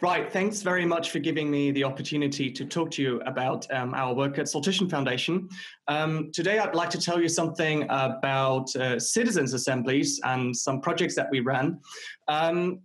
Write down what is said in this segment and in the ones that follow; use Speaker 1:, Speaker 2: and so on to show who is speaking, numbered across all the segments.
Speaker 1: Right, thanks very much for giving me the opportunity to talk to you about um, our work at Sortition Foundation. Um, today, I'd like to tell you something about uh, citizens' assemblies and some projects that we ran. Um,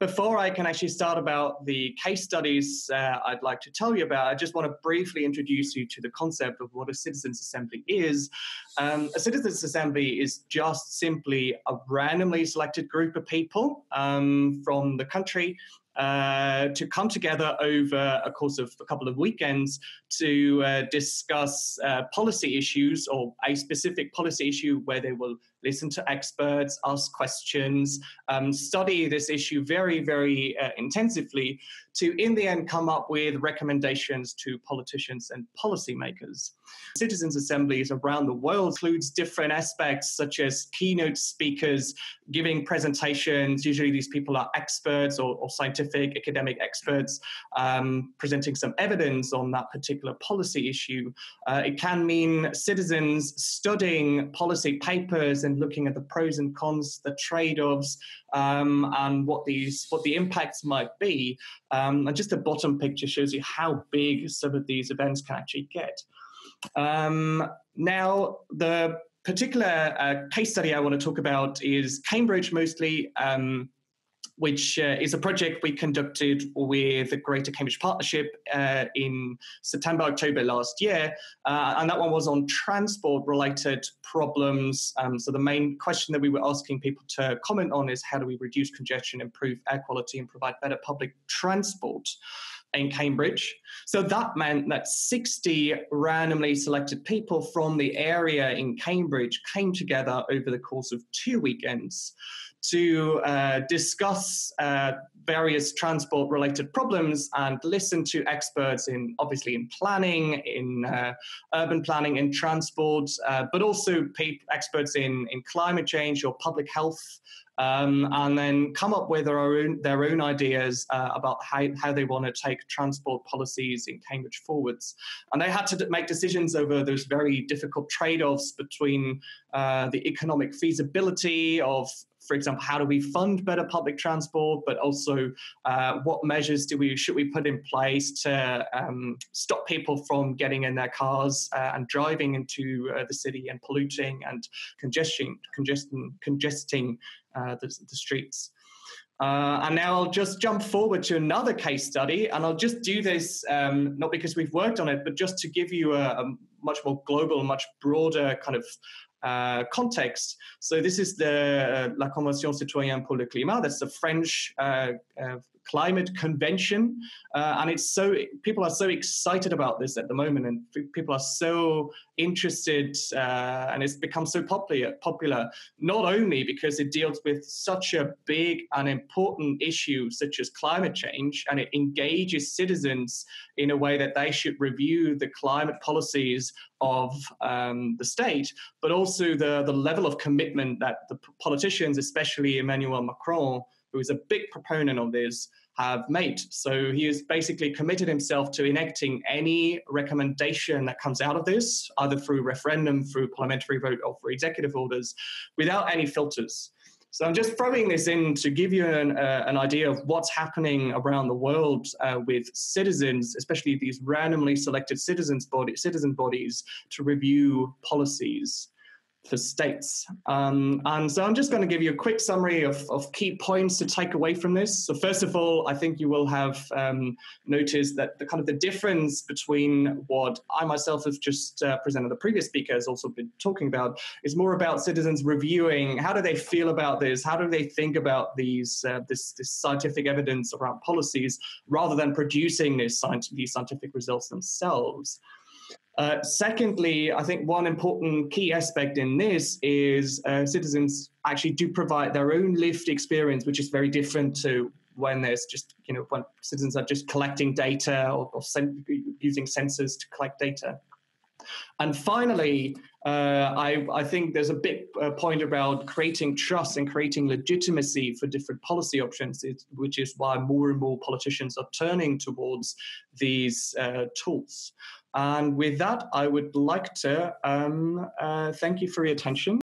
Speaker 1: before I can actually start about the case studies uh, I'd like to tell you about, I just want to briefly introduce you to the concept of what a citizens' assembly is. Um, a citizens' assembly is just simply a randomly selected group of people um, from the country uh, to come together over a course of a couple of weekends to uh, discuss uh, policy issues or a specific policy issue where they will listen to experts, ask questions, um, study this issue very, very uh, intensively to, in the end, come up with recommendations to politicians and policymakers. Citizens' assemblies around the world includes different aspects such as keynote speakers giving presentations. Usually, these people are experts or, or scientific academic experts um, presenting some evidence on that particular policy issue. Uh, it can mean citizens studying policy papers and looking at the pros and cons, the trade-offs, um, and what these what the impacts might be. Um, and just the bottom picture shows you how big some of these events can actually get. Um, now, the particular uh, case study I want to talk about is Cambridge mostly. Um, which uh, is a project we conducted with the Greater Cambridge Partnership uh, in September, October last year. Uh, and that one was on transport related problems. Um, so, the main question that we were asking people to comment on is how do we reduce congestion, improve air quality, and provide better public transport? In Cambridge. So that meant that 60 randomly selected people from the area in Cambridge came together over the course of two weekends to uh, discuss uh, various transport related problems and listen to experts in obviously in planning, in uh, urban planning, in transport, uh, but also experts in, in climate change or public health. Um, and then come up with their own, their own ideas uh, about how, how they want to take transport policies in Cambridge forwards. And they had to make decisions over those very difficult trade offs between uh, the economic feasibility of for example, how do we fund better public transport, but also uh, what measures do we should we put in place to um, stop people from getting in their cars uh, and driving into uh, the city and polluting and congesting, congesting, congesting uh, the, the streets. Uh, and now I'll just jump forward to another case study, and I'll just do this um, not because we've worked on it, but just to give you a, a much more global, much broader kind of uh, context. So this is the uh, La Convention citoyenne pour le climat. That's the French uh, uh climate convention, uh, and it's so people are so excited about this at the moment, and people are so interested, uh, and it's become so popular. Popular not only because it deals with such a big and important issue such as climate change, and it engages citizens in a way that they should review the climate policies of um, the state, but also the, the level of commitment that the politicians, especially Emmanuel Macron, who is a big proponent of this, have made. So he has basically committed himself to enacting any recommendation that comes out of this, either through referendum, through parliamentary vote, or through executive orders, without any filters. So I'm just throwing this in to give you an, uh, an idea of what's happening around the world uh, with citizens, especially these randomly selected citizens body, citizen bodies, to review policies for states. Um, and so I'm just going to give you a quick summary of, of, key points to take away from this. So first of all, I think you will have um, noticed that the kind of the difference between what I myself have just uh, presented, the previous speaker has also been talking about, is more about citizens reviewing how do they feel about this, how do they think about these uh, this, this scientific evidence around policies, rather than producing this scientific, these scientific results themselves. Uh, secondly, I think one important key aspect in this is uh, citizens actually do provide their own lived experience, which is very different to when there's just, you know, when citizens are just collecting data or, or sen- using sensors to collect data. And finally, uh, I, I, think there's a big uh, point about creating trust and creating legitimacy for different policy options, which is why more and more politicians are turning towards these uh, tools. And with that, I would like to um, uh, thank you for your attention.